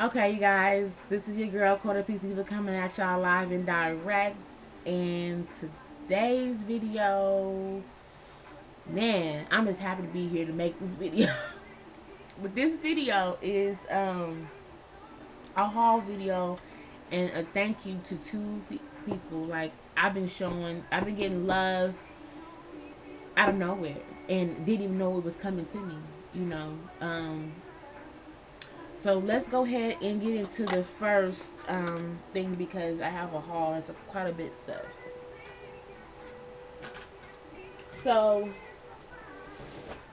Okay, you guys, this is your girl Quarter Piece Diva coming at y'all live and direct. And today's video, man, I'm just happy to be here to make this video. but this video is um a haul video and a thank you to two people. Like I've been showing, I've been getting love out of nowhere and didn't even know it was coming to me. You know, um, so let's go ahead and get into the first um, thing because I have a haul. It's a, quite a bit stuff. So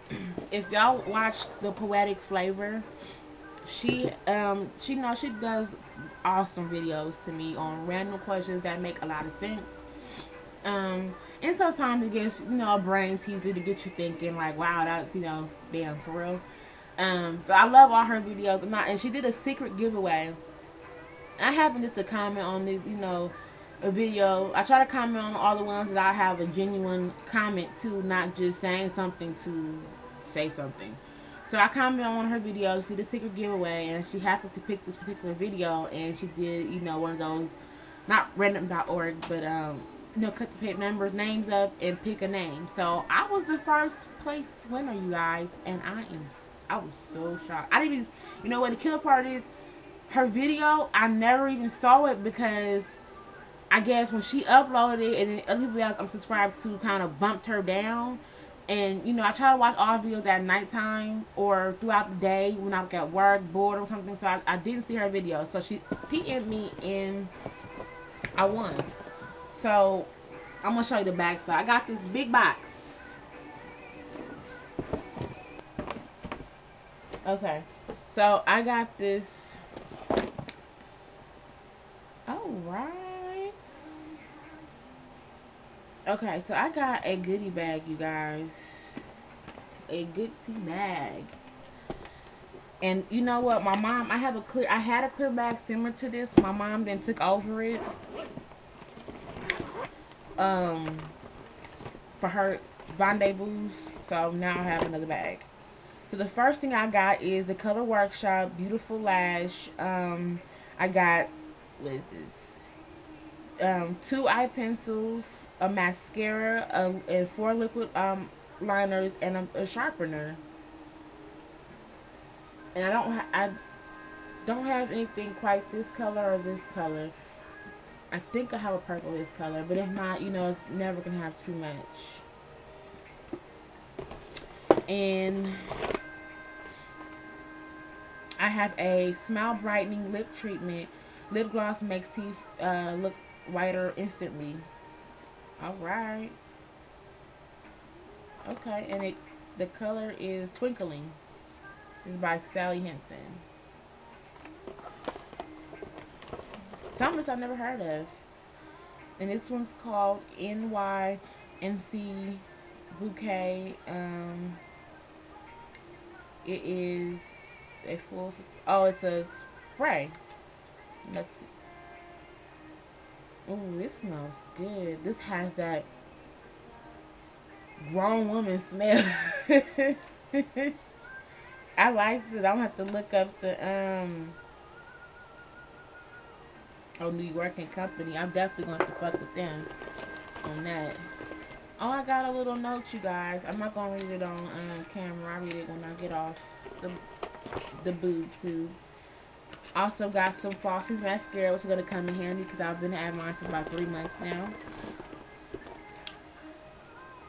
if y'all watch the Poetic Flava, she um she knows she does awesome videos to me on random questions that make a lot of sense. Um and sometimes it gets you know a brain teaser to get you thinking like wow that's you know damn for real. Um, so I love all her videos. And, and she did a secret giveaway. I happen just to comment on this, you know, a video. I try to comment on all the ones that I have a genuine comment to, not just saying something to say something. So I commented on one of her videos. She did a secret giveaway, and she happened to pick this particular video, and she did, you know, one of those, not random.org, but um, you know, cut the paper numbers, names up, and pick a name. So I was the first place winner, you guys, and I am I was so shocked. I didn't even, you know what the killer part is? Her video, I never even saw it because I guess when she uploaded it and then other people else I'm subscribed to kind of bumped her down. And, you know, I try to watch all videos at nighttime or throughout the day when I'm at work, bored or something. So I, I didn't see her video. So she PM'd me and I won. So I'm going to show you the back side. I got this big box. Okay. So I got this. Alright. Okay, so I got a goodie bag, you guys. A goodie bag. And you know what? My mom, I have a clear, I had a clear bag similar to this. My mom then took over it. Um, for her rendezvous. So now I have another bag. So the first thing I got is the Color Workshop Beautiful Lash. Um, I got, what is this? Um, two eye pencils, a mascara, a, and four liquid um, liners, and a, a sharpener. And I don't, I don't have anything quite this color or this color. I think I have a purple this color, but if not, you know, it's never gonna have too much. And I have a Smile Brightening Lip Treatment. Lip gloss makes teeth uh, look whiter instantly. Alright. Okay, and it the color is Twinkling. Is by Sally Hansen. Some of this I've never heard of. And this one's called NYNC Bouquet. Um, it is a full. Oh, it says spray. Let's see. Oh, this smells good. This has that grown woman smell. I like it. I'm gonna have to look up the um oh New York and Company. I'm definitely gonna have to fuck with them on that. Oh, I got a little note, you guys. I'm not gonna read it on um, camera. I read it when I get off the the boob tube. Also got some Falsies mascara, which is going to come in handy because I've been having mine for about three months now.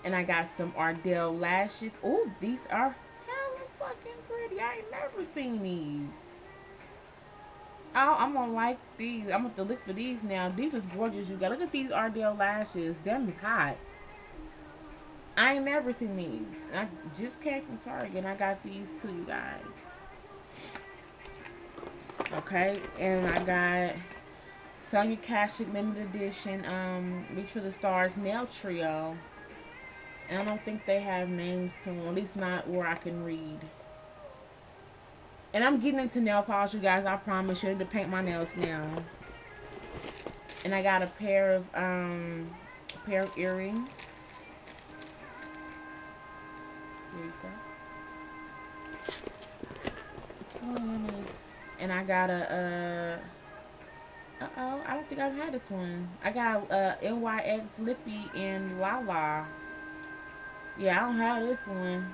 And I got some Ardell lashes. Oh, these are hella fucking pretty. I ain't never seen these. Oh, I'm gonna like these. I'm gonna have to look for these now. These is gorgeous. You got look at these Ardell lashes. Them is hot. I ain't never seen these. I just came from Target and I got these too, you guys. Okay, and I got Sonia Kashuk limited edition um Reach for the Stars nail trio. And I don't think they have names to them, at least not where I can read. And I'm getting into nail polish, you guys. I promise you need to paint my nails now. And I got a pair of um a pair of earrings. There you go. And I got a, uh, uh-oh, I don't think I've had this one. I got uh, NYX Lippy in Lala. Yeah, I don't have this one.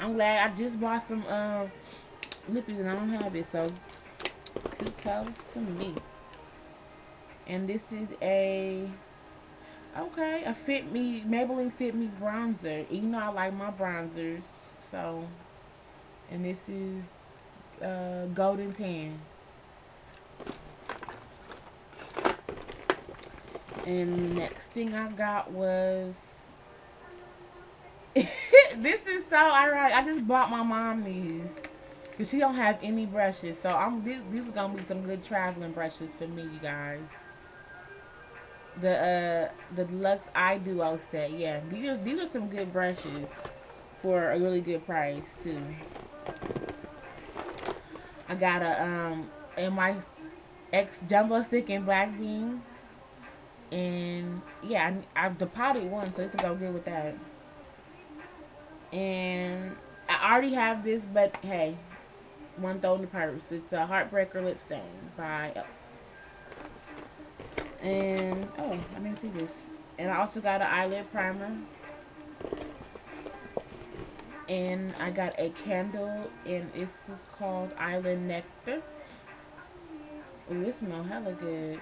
I'm glad I just bought some uh, lippies and I don't have it, so kudos to me. And this is a Okay, a Fit Me, Maybelline Fit Me bronzer. You know I like my bronzers. So, and this is uh, Golden Tan. And next thing I got was, this is so ironic. I just bought my mom these. Because she don't have any brushes. So I'm this, these are going to be some good traveling brushes for me, you guys the uh the deluxe eye duo set yeah these are these are some good brushes for a really good price too i got a um my x jumbo stick in black bean and yeah I, i've deposited one so it's gonna go good with that and i already have this but hey one throw in the purse it's a heartbreaker lip stain by and, oh, I didn't see this. And I also got an eyelid primer. And I got a candle, and this is called Island Nectar. Ooh, it smells hella good.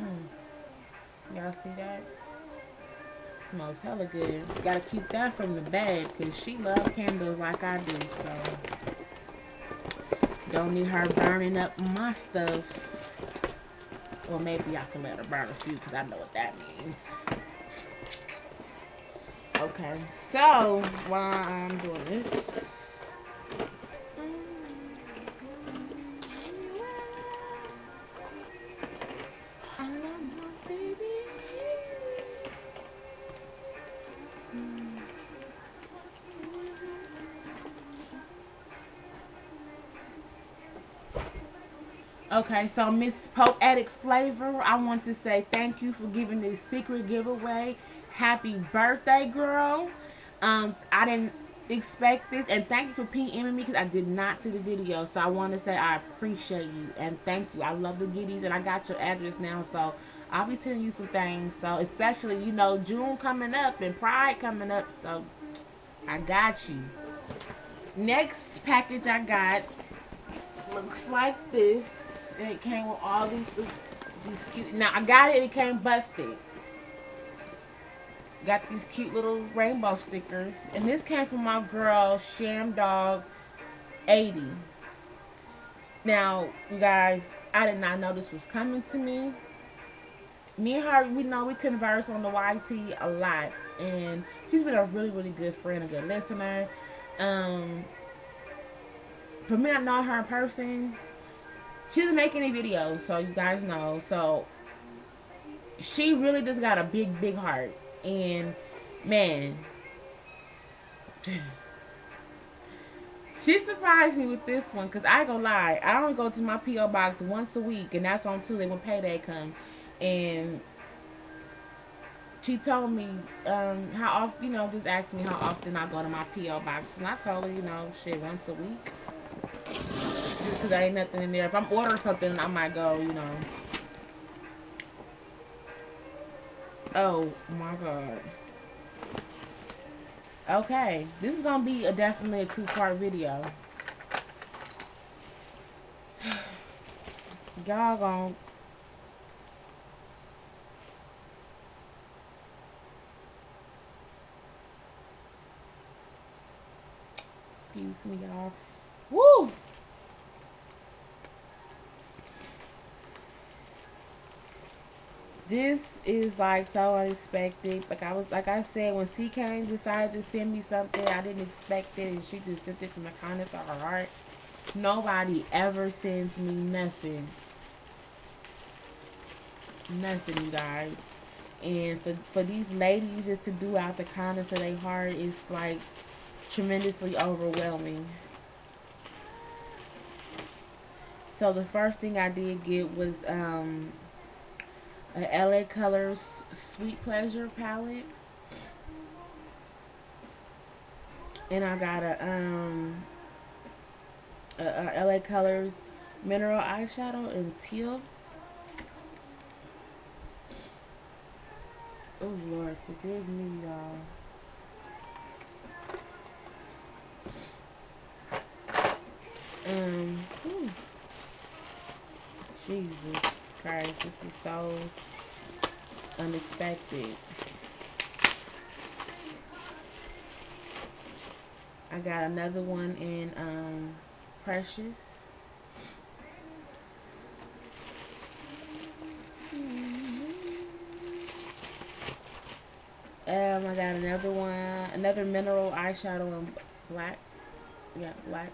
Mm. Y'all see that? Smells hella good. Gotta keep that from the bag, because she loves candles like I do, so. Don't need her burning up my stuff. Or maybe I can let her burn a few because I know what that means. Okay, so while I'm doing this, So Miss Poetic Flava, I want to say thank you for giving this secret giveaway. Happy birthday, girl. Um, I didn't expect this, and thank you for PMing me because I did not see the video. So I want to say I appreciate you and thank you. I love the giddies, and I got your address now, so I'll be sending you some things. So especially, you know, June coming up and Pride coming up, so I got you. Next package I got looks like this and it came with all these these cute. Now I got it. It came busted. Got these cute little rainbow stickers, and this came from my girl Sham Dog 80. Now, you guys, I did not know this was coming to me. Me and her, we know we converse on the YT a lot, and she's been a really, really good friend, a good listener. Um, for me, I know her in person she doesn't make any videos, so you guys know. So she really just got a big, big heart. And man, she surprised me with this one because I go lie. I only go to my P.O. box once a week, and that's on Tuesday when payday comes. And she told me um, how often, you know, just asked me how often I go to my P.O. box. And I told her, you know, shit, once a week because there ain't nothing in there. If I'm ordering something, I might go, you know. Oh my god. Okay, this is gonna be a definitely a two-part video. Y'all gonna excuse me, y'all. Woo! This is like so unexpected. Like I was, like I said, when C came decided to send me something, I didn't expect it, and she just sent it from the kindness of her heart. Nobody ever sends me nothing, nothing, you guys. And for for these ladies just to do out the kindness of their heart is like tremendously overwhelming. So the first thing I did get was um a LA Colors Sweet Pleasure palette. And I got a, um, uh, uh, LA Colors Mineral Eyeshadow in teal. Oh Lord, forgive me, y'all. Um, whew. Jesus Christ, this is so unexpected. I got another one in um, Precious. Um, I got another one, another mineral eyeshadow in black. Yeah, black.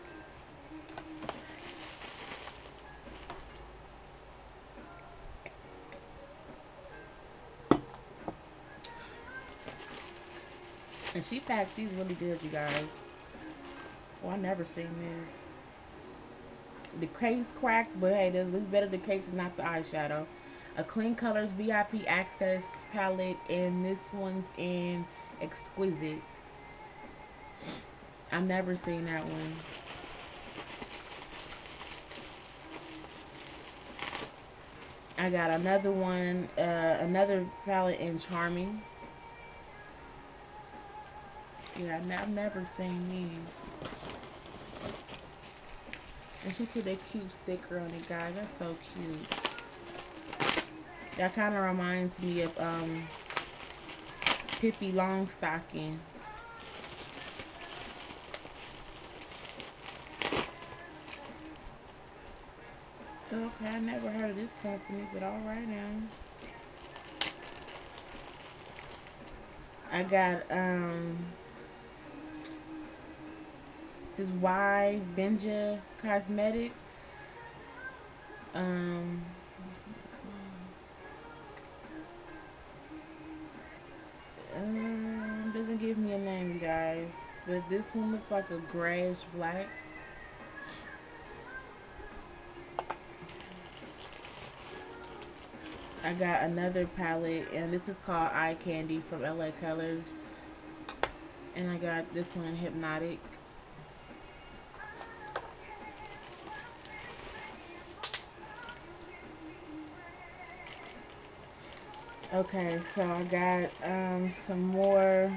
And she packs these really good, you guys. Oh, I never seen this. The case cracked, but hey, this looks better the case is not the eyeshadow. A Clean Colors VIP Access palette, and this one's in Exquisite. I've never seen that one. I got another one, uh, another palette in Charming. Yeah, I've never seen these. And she put a cute sticker on it, guys. That's so cute. That kind of reminds me of um, Pippi Longstocking. Okay, I never heard of this company, but alright now. I got um this is Y Benja Cosmetics. Um, um doesn't give me a name, guys. But this one looks like a grayish black. I got another palette, and this is called Eye Candy from LA Colors. And I got this one Hypnotic. Okay, so I got um, some more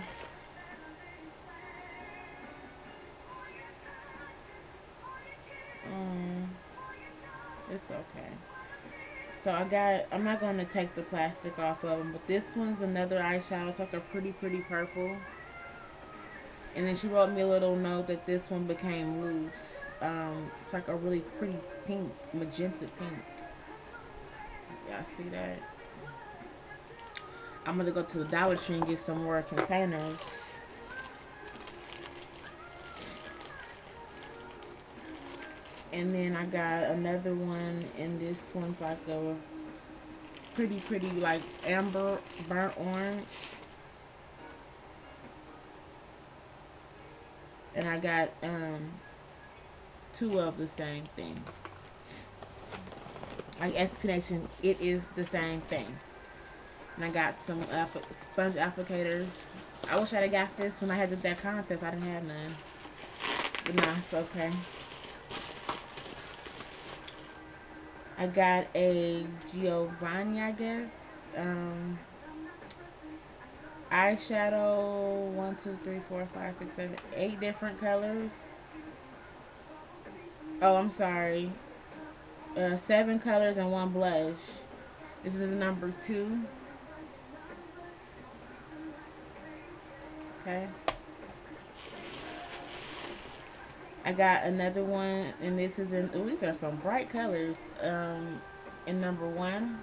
um, it's okay. So I got, I'm not going to take the plastic off of them, but this one's another eyeshadow. It's like a pretty, pretty purple. And then she wrote me a little note that this one became loose. Um, it's like a really pretty pink, magenta pink. Y'all see that? I'm gonna go to the Dollar Tree and get some more containers. And then I got another one, and this one's like a pretty, pretty like amber burnt orange. And I got um, two of the same thing. Like explanation, it is the same thing. And I got some sponge applicators. I wish I'd have got this when I had that contest. I didn't have none. But nah, it's okay. I got a Giovanni, I guess. Um, eyeshadow. One, two, three, four, five, six, seven, eight different colors. Oh, I'm sorry. Uh, seven colors and one blush. This is number two. Okay. I got another one, and this is in, oh, these are some bright colors, um, in number one.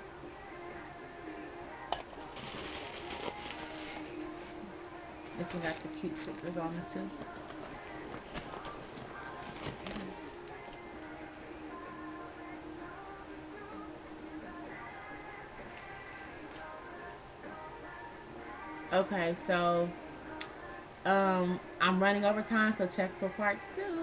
This one got the cute stickers on it too. Okay, so um, I'm running over time, so check for part two.